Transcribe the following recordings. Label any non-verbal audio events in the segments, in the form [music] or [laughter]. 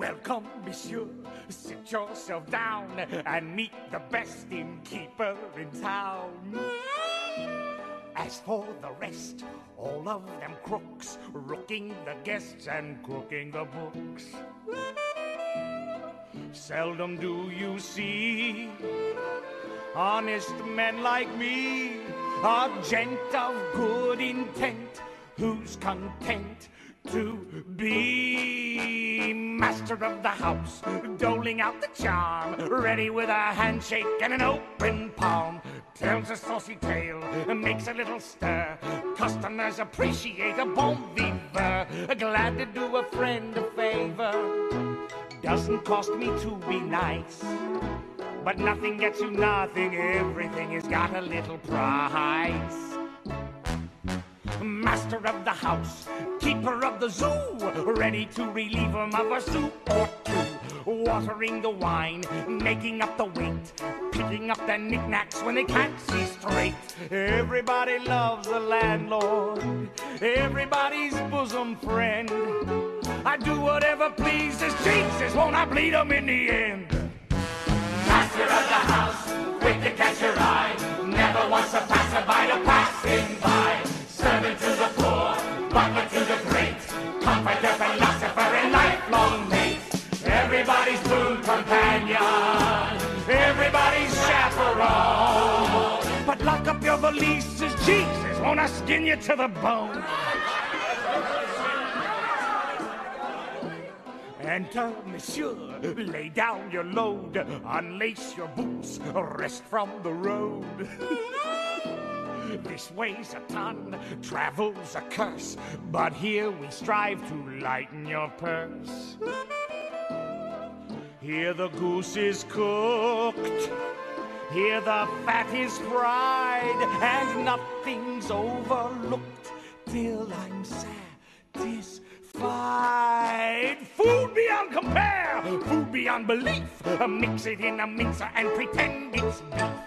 Welcome, monsieur. Sit yourself down and meet the best innkeeper in town. As for the rest, all of them crooks, rooking the guests and crooking the books. Seldom do you see honest men like me, a gent of good intent, who's content to be master of the house, doling out the charm, ready with a handshake and an open palm. Tells a saucy tale, makes a little stir. Customers appreciate a bon vivant, glad to do a friend a favor. Doesn't cost me to be nice. But nothing gets you nothing, everything has got a little price. Master of the house, keeper of the zoo, ready to relieve him of a soup or two. Watering the wine, making up the weight, picking up the knickknacks when they can't see straight. Everybody loves the landlord, everybody's bosom friend. I do whatever pleases Jesus, won't I bleed bleed 'em in the end? Master of the house, quick to catch your eye, never wants a passerby to passing by. Servant to butler to the great, comforter, philosopher, and lifelong mate. Everybody's boon companion, everybody's chaperone. But lock up your valises, Jesus, won't I skin you to the bone? Enter, monsieur, lay down your load, unlace your boots, rest from the road. [laughs] This weighs a ton, travel's a curse, but here we strive to lighten your purse. Here the goose is cooked, here the fat is fried, and nothing's overlooked till I'm satisfied. Food beyond compare, food beyond belief. Mix it in a mixer and pretend it's beef.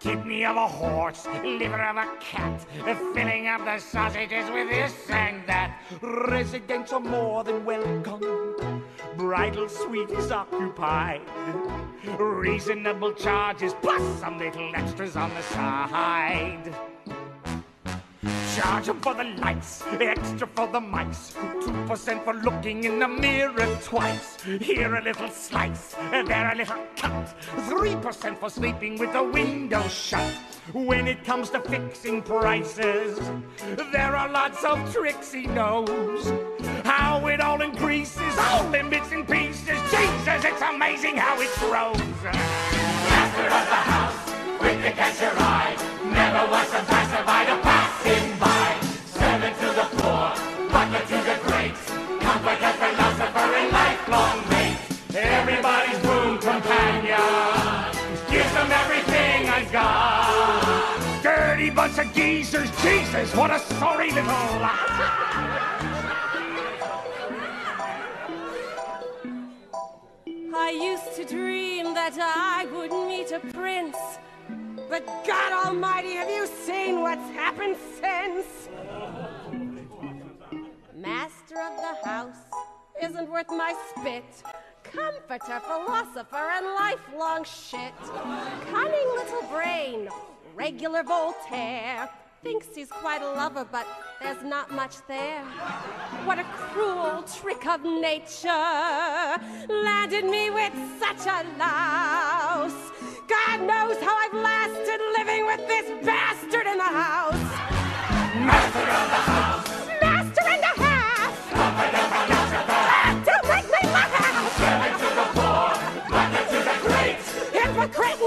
Kidney of a horse, liver of a cat, filling up the sausages with this and that. Residents are more than welcome. Bridal suite is occupied. Reasonable charges plus some little extras on the side. Charge 'em for the lights, extra for the mics, Two percent for looking in the mirror twice. Here a little slice, there a little cut. Three percent for sleeping with the window shut. When it comes to fixing prices, there are lots of tricks he knows. How it all increases, all in bits and pieces. Jesus, it's amazing how it grows. Master of the house, quick to catch your eye, never wants a geezers, Jesus, what a sorry little. I used to dream that I would meet a prince. But God Almighty, have you seen what's happened since? Master of the house isn't worth my spit. Comforter, philosopher, and lifelong shit. Cunning little brain, regular Voltaire. Thinks he's quite a lover, but there's not much there. What a cruel trick of nature landed me with such a louse. God knows how I've lasted living with this bastard in the house. Master of the house! Master and a house! To the poor, to the great! Hypocrite